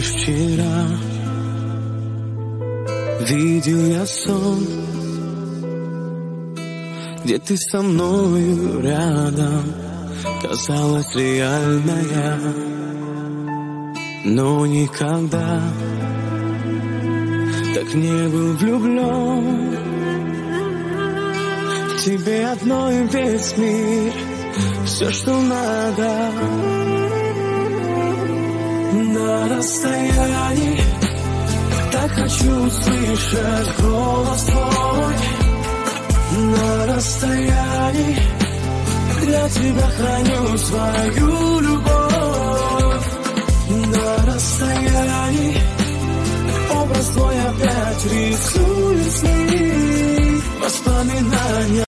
вчера Видел я сон Где ты со мною рядом Казалась реальная Но никогда Так не был влюблен В тебе одной весь мир Все, что надо на расстоянии. Так хочу услышать голос твой. На расстоянии Для тебя храню свою любовь. На расстоянии Образ твой опять рисует снег